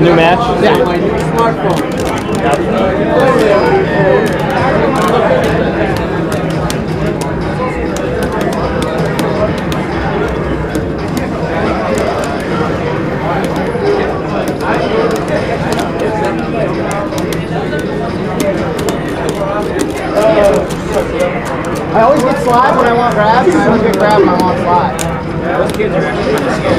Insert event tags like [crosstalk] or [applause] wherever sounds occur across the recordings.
New match? Yeah, my new smartphone. I always get slide when I want grab, I always get grab when I want slide. Those kids are actually kind of scary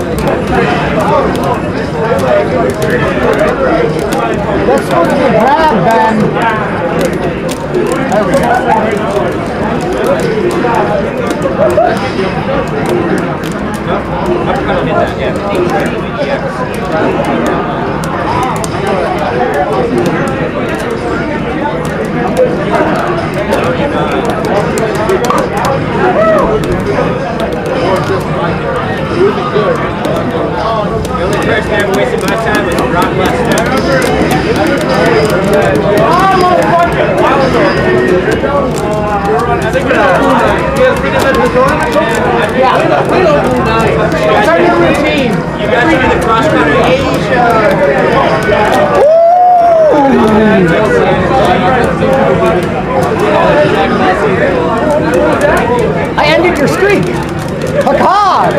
That's supposed to be grab, Ben. There we go. I'm gonna hit that, yeah. The only person I ever wasted my time was Brock Lesnar. Yeah, we don't do nine. It's our new routine. You guys are in the cross country. Your streak. Picard.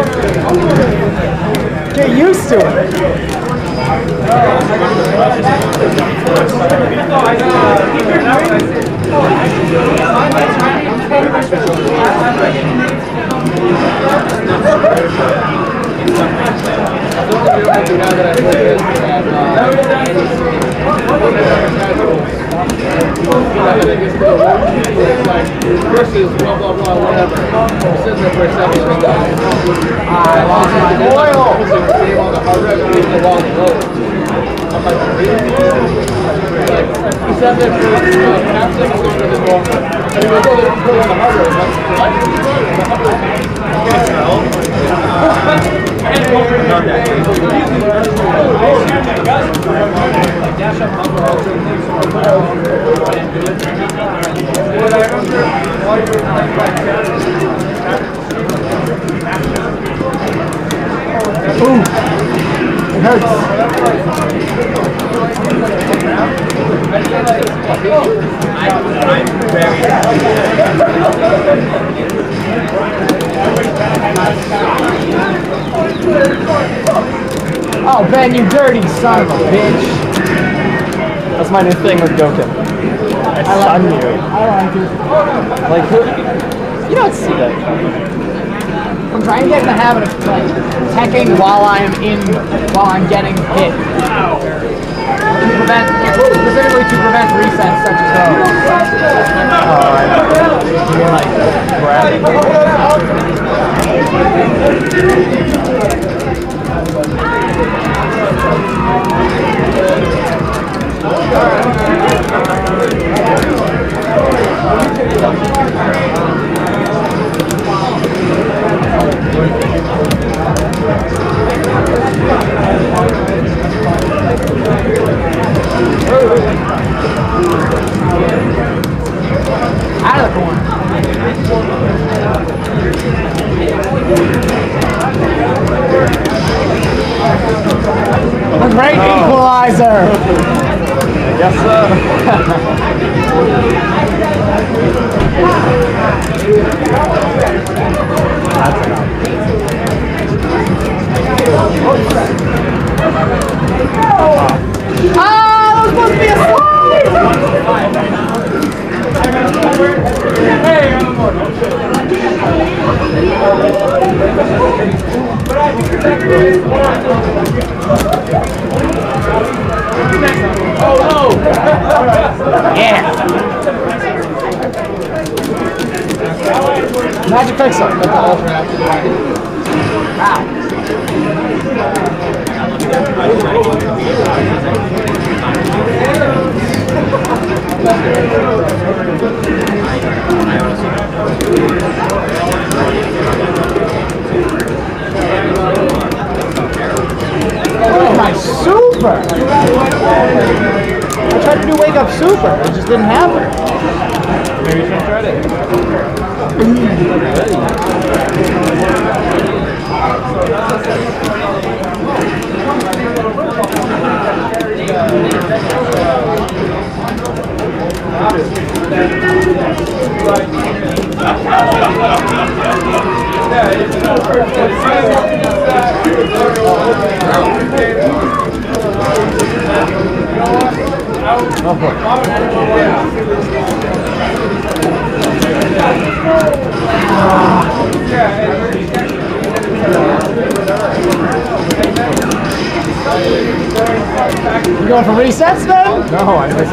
Get used to it. Versus blah blah blah whatever. Sitting there for a second going, I lost my oil. the hard work and leave the alone. I'm like, like, he sat there for uh, half a second longer than normal. And he was over there pulling the hard work. I'm like, why did you do it? It hurts. Oh, Ben, you dirty son of a bitch. That's my new thing with Gouken. I stun you. I like it. Like, who? You don't see that. I'm trying to get in the habit of like teching while I'm in, while I'm getting hit. To prevent, specifically to prevent resets such as those. Oh, like, grabbing. sir. Yes, sir. oh, supposed to be a slide! Hey, I'm. Yeah. Magic Pixel. Wow. Oh, my super! I tried to do wake it just didn't happen. Maybe you should try it. You going for resets then? No, I missed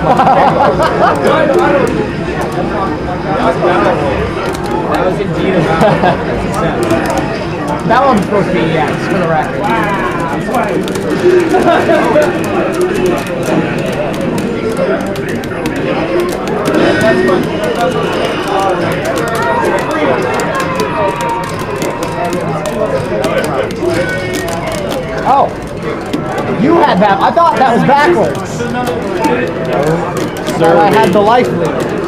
That was indeed. That one's supposed to be yes, for the record. Wow. [laughs] Oh, you had that. I thought that was backwards. Sir, I had the life lead.